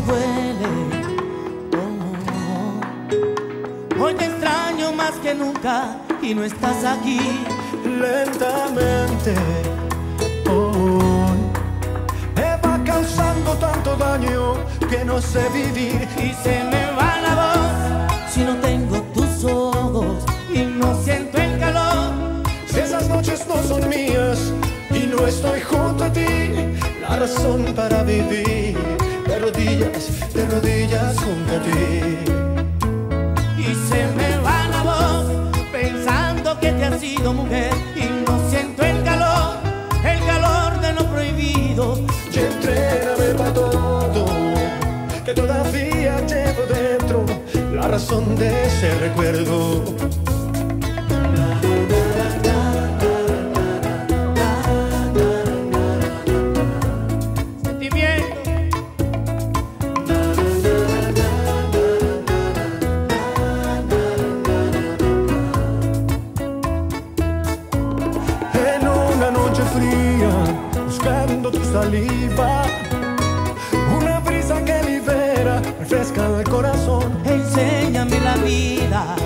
duele. Hoy te extraño más que nunca y no estás aquí lentamente. Oh, me va causando tanto daño que no sé vivir y se me va la voz si no tengo tus ojos y no siento el calor. Si esas noches no son mías y no estoy junto a ti, la razón para vivir rodillas, de rodillas junto a ti. Y se me va la voz pensando que te has sido mujer y no siento el calor, el calor de lo prohibido. Y entréname para todo, que todavía llevo dentro la razón de ese recuerdo. Fría, buscando tu saliva, una brisa que libera, refresca el corazón. Enséñame la vida,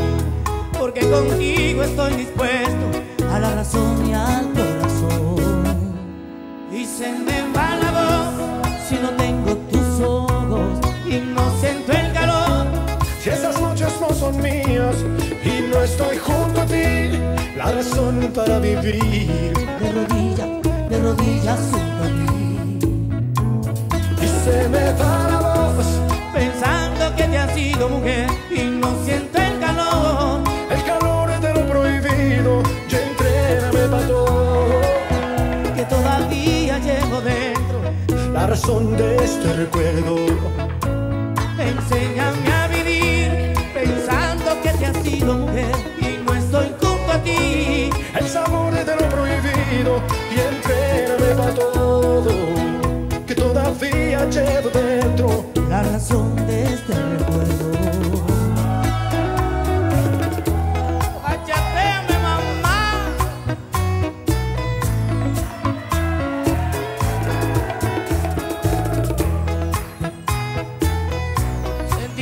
porque contigo estoy dispuesto a la razón y al corazón. Y se me va la voz si no tengo tus ojos y no siento el calor. Si esas noches no son mías y no estoy junto a ti, la razón para vivir. Junto a mí. Y se me va la voz, Pensando que te has sido mujer y no siento el calor. el calor de lo prohibido, y entréname para todo. Que todavía llevo dentro. La razón de este recuerdo. Enséñame a vivir pensando que te has sido mujer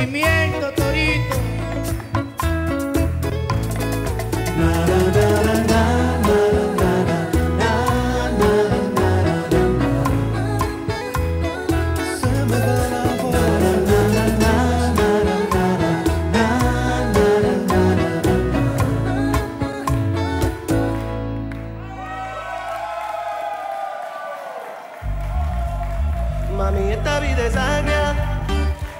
Sentimiento, torito. Mami, esta vida es agria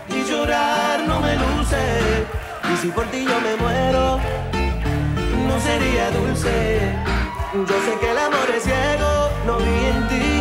y llorar no me luce. Y si por ti yo me muero, no sería dulce. Yo sé que el amor es ciego, no vi en ti